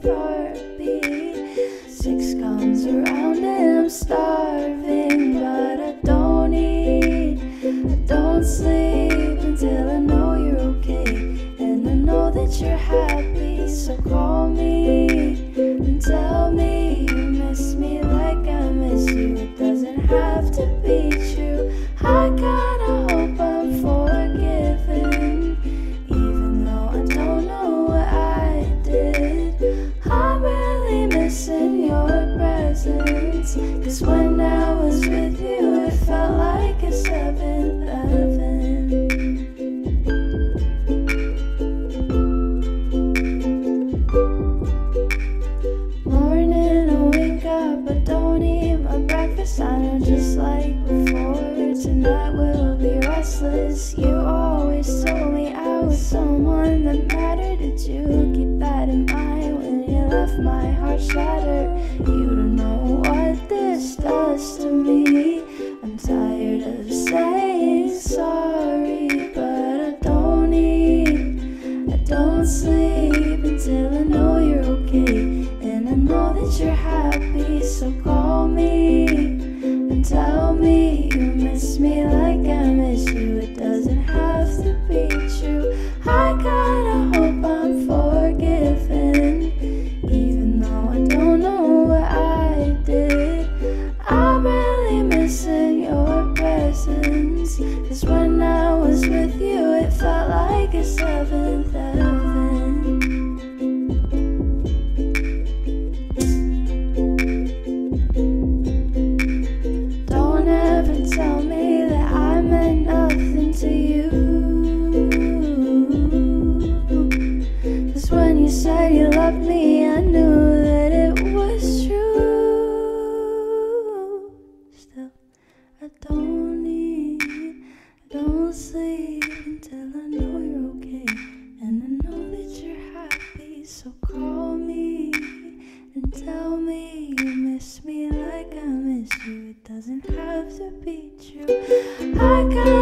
thought sounded just like before. Tonight we'll be restless. You always told me I was someone that mattered. Did you keep that in mind when you left my heart shattered? You don't know what this does to me. kiss me like meant nothing to you. Cause when you said you loved me, I knew that it was true. Still, I don't need, I don't sleep until I know you're okay. And I know that you're happy, so call me and tell me you miss me like I miss you. It doesn't have to be true. I got